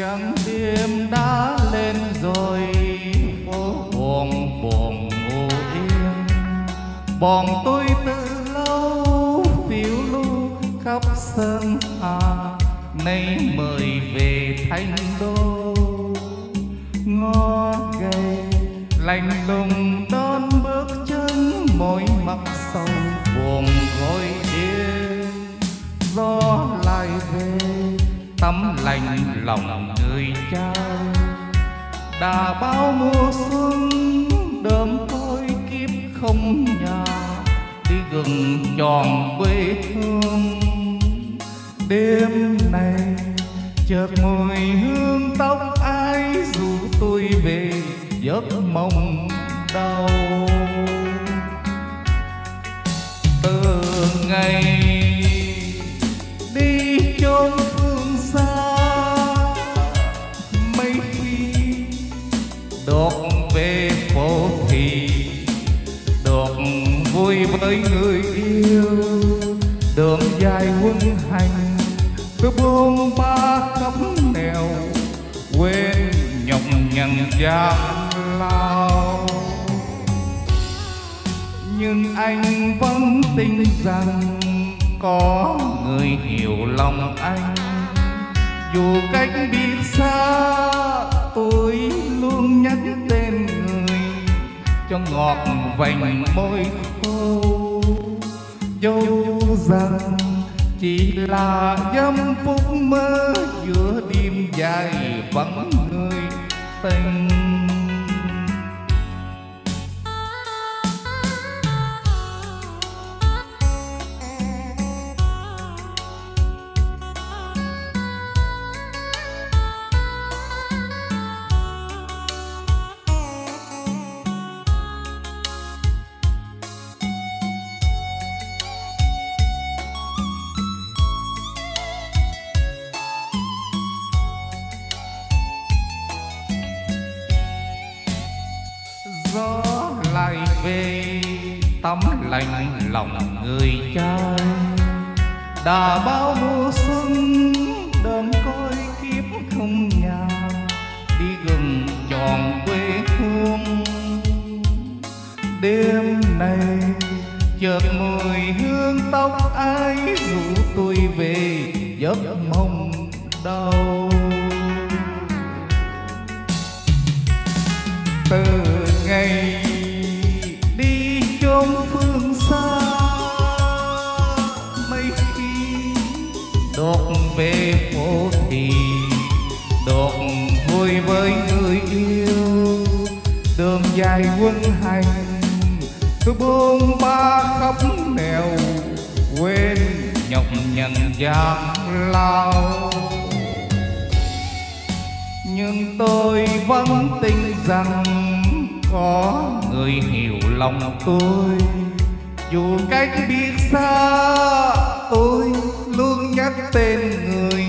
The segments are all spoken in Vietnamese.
trăng đêm đã lên rồi, phố buồn buồn ngủ yên bọn tôi từ lâu phiêu lưu khắp sơn hà, nay mời về thành đô. Ngó cây lạnh lùng đón bước chân môi mặt sâu buồn gối đêm gió lại về tấm lành lòng người trao, đã bao mùa xuân đơm tôi kiếp không nhà. Đi gừng tròn quê hương. Đêm này chợt mùi hương tóc ai dù tôi về giấc mộng đau. Từ ngày được về phố thì được vui với người yêu. Đường dài quân hành cứ buông ba khắp nẻo, quên nhọc nhằn gian lao. Nhưng anh vẫn tin rằng có người hiểu lòng anh. Dù cách biệt xa cho ngọt vành môi khô. Dâu rằng chỉ là giấc phút mơ, giữa đêm dài vắng người, tình về tấm lành lòng người trai. Đã bao mùa xuân đơm coi kiếp không nhà, đi gần tròn quê hương. Đêm này chợt mùi hương tóc ai rủ tôi về giấc mộng đau. Từ ngày đột về phố thì đột vui với người yêu. Đường dài quân hành, cứ buông ba khắp nẻo quên nhọc nhằn gian lao. Nhưng tôi vẫn tin rằng có người hiểu lòng tôi. Dù cách biệt xa tôi luôn nhắc tên người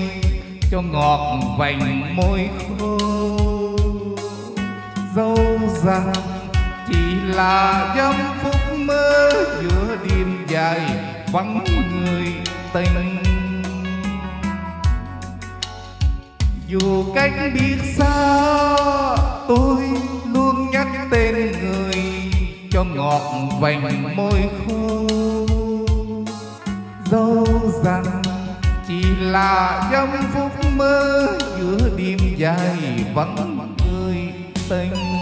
cho ngọt vành môi khô. Dẫu rằng chỉ là giấc phút mơ giữa đêm dài vắng người tình. Dù cách biệt xa, tôi luôn nhắc tên người cho ngọt vành môi khô rằng chỉ là giấc phút mơ giữa đêm dài vắng người tình